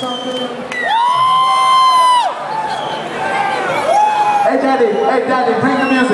Hey daddy, hey daddy, bring the music,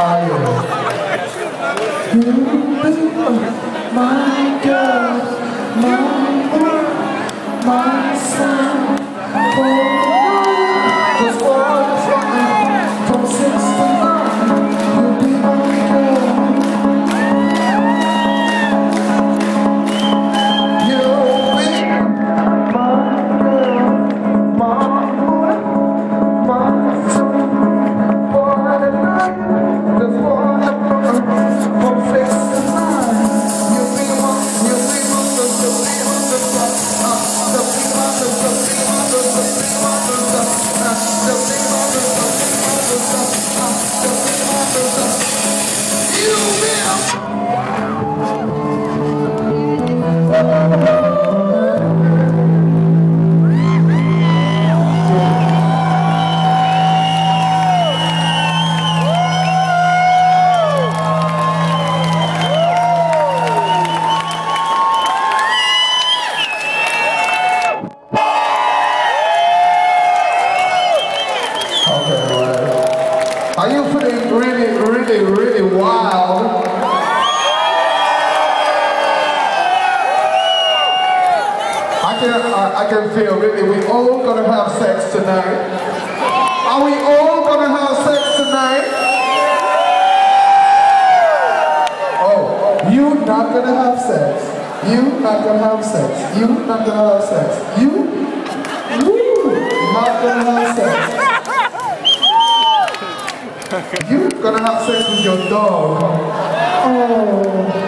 Are you? My girl, my world, my sun, Okay, Are you feeling really, really, really wild? I can, I, I can feel really, we all gonna have sex tonight. Are we all gonna have sex tonight? Oh, you not gonna have sex. You not gonna have sex. You not gonna have sex. You, you not gonna have sex. You're gonna have sex with your dog. Oh.